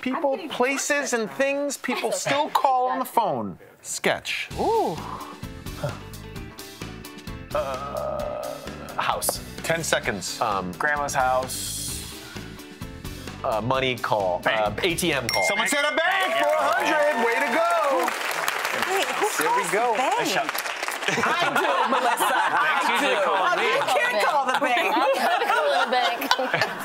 People, places, and things people still call on the phone. Sketch. Ooh. Uh, house. 10 seconds. Um, grandma's house. Uh, money call. Uh, ATM call. Someone said a bank for 100. Way to go. Wait, who There we go. the bank? I do, Melissa. I usually do. call Oh, me. you can't call the bank. I'm gonna call the bank.